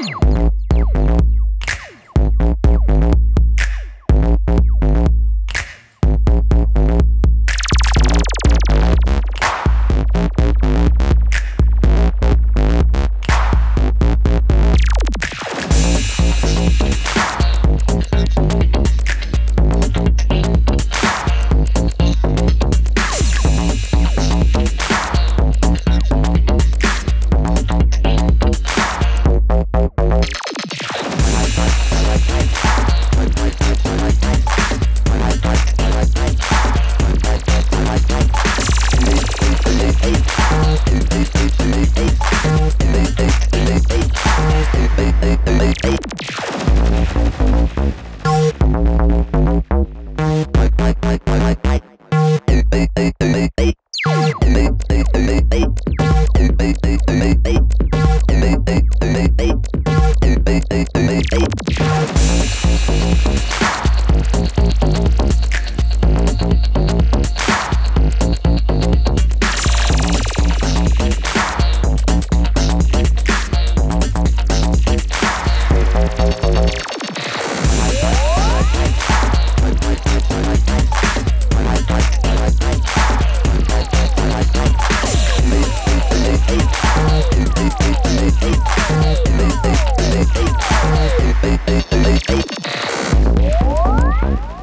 Woo! Hey, hey, hey. Thank you.